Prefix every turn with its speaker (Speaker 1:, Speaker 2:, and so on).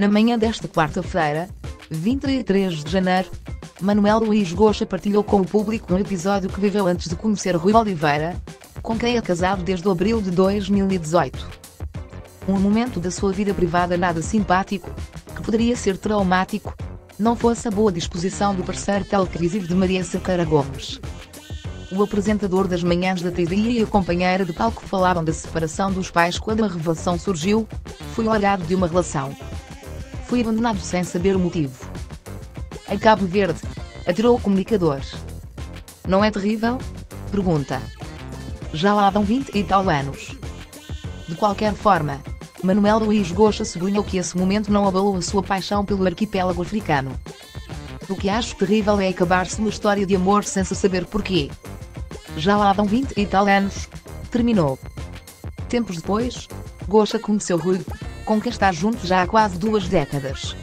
Speaker 1: Na manhã desta quarta-feira, 23 de janeiro, Manuel Luís Goxa partilhou com o público um episódio que viveu antes de conhecer Rui Oliveira, com quem é casado desde abril de 2018. Um momento da sua vida privada nada simpático, que poderia ser traumático, não fosse a boa disposição do parceiro televisivo de Maria Sacara Gomes. O apresentador das manhãs da TVI e a companheira de palco falaram da separação dos pais quando a revelação surgiu, foi olhado de uma relação. Fui abandonado sem saber o motivo. Em Cabo Verde, atirou o comunicador. Não é terrível? Pergunta. Já lá dão 20 e tal anos. De qualquer forma, Manuel Luís Goxa sublinhou que esse momento não abalou a sua paixão pelo arquipélago africano. O que acho terrível é acabar-se uma história de amor sem se saber porquê. Já lá dão 20 e tal anos. Terminou. Tempos depois, Goxa conheceu Rui, com quem está junto já há quase duas décadas.